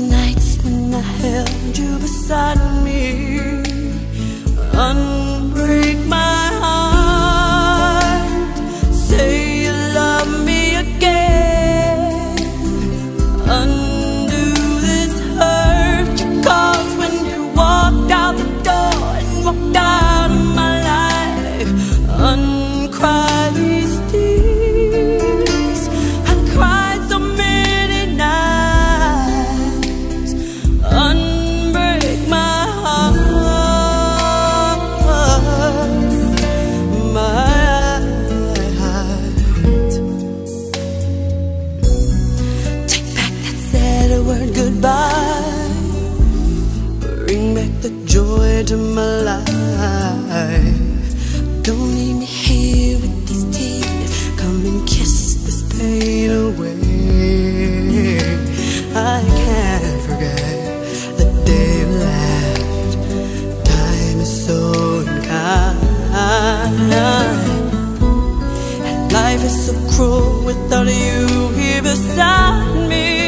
nights when I held you beside me. Under the joy to my life. Don't leave me here with these tears. Come and kiss this pain away. I can't forget the day you left. Time is so unkind. And life is so cruel without you here beside me.